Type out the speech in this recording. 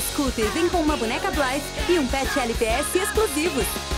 Scooter vem com uma boneca Blythe e um pet LPS exclusivos.